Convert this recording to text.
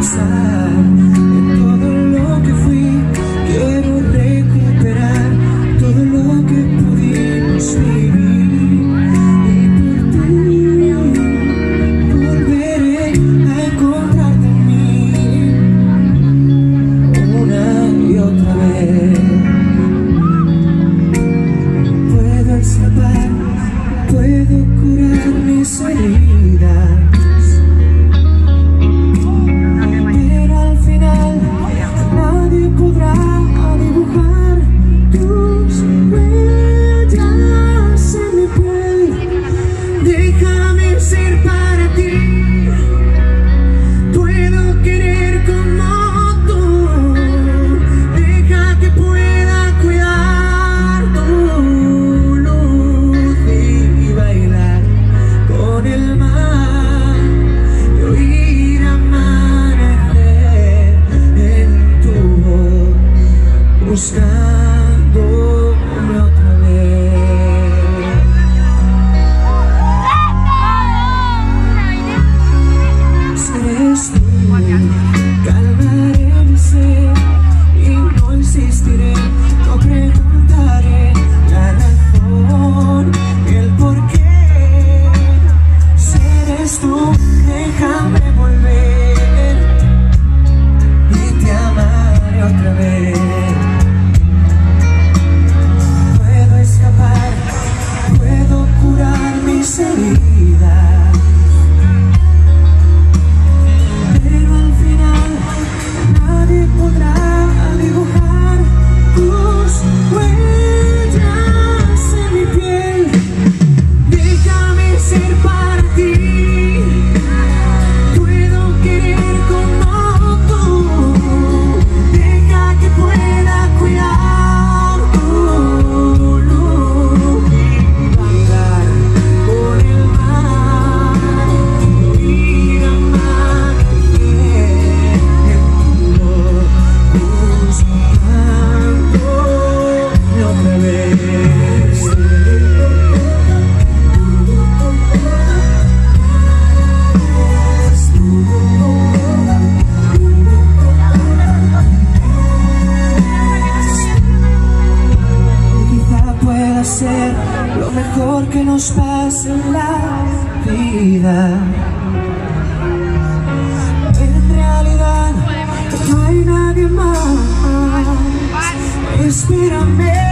inside buscar. ser lo mejor que nos pase en la vida. En realidad no hay nadie más. Espérame.